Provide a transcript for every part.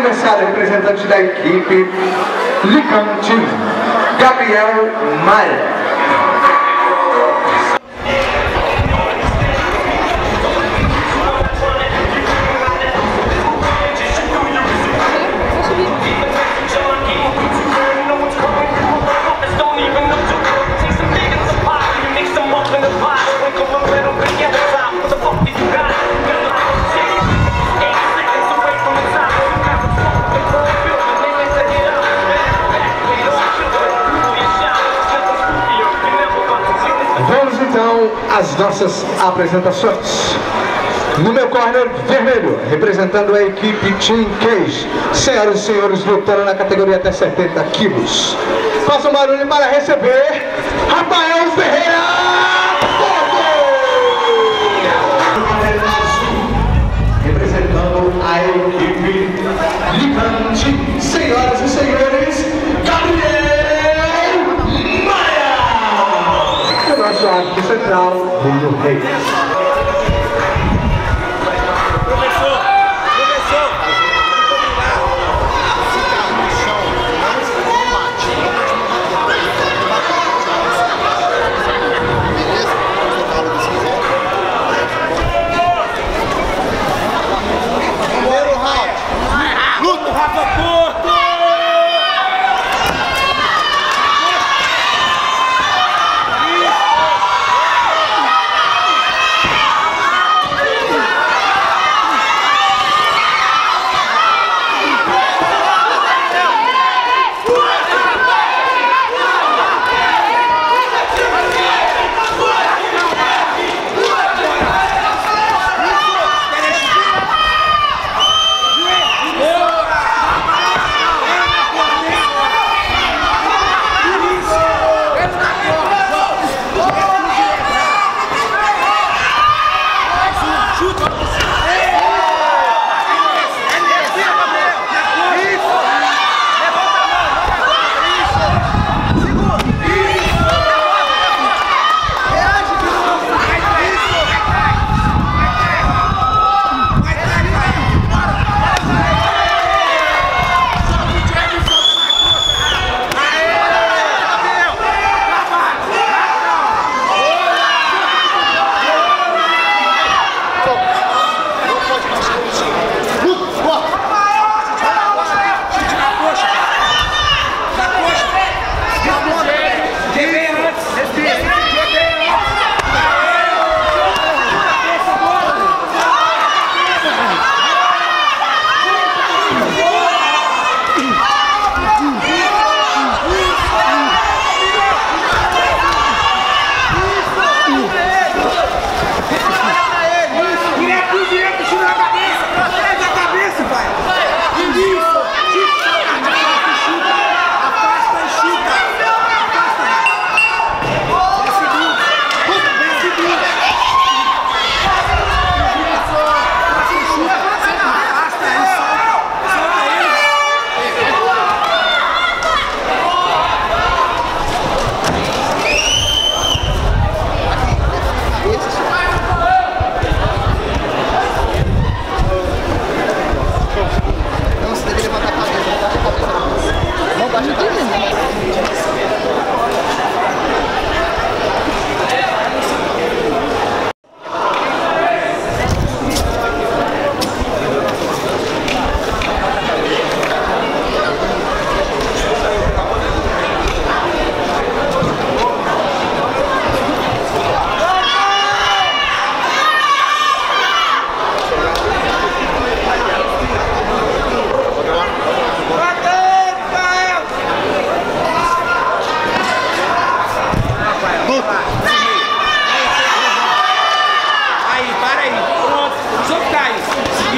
anunciado representante da equipe Licante, Gabriel Maia. Nossas apresentações. No meu corner vermelho, representando a equipe Team Cage. Senhoras e senhores, lutando na categoria até 70 quilos. Faça um barulho para receber Rafael Ferreira! Bruno Reis.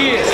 years.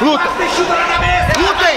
Luta! Lutem!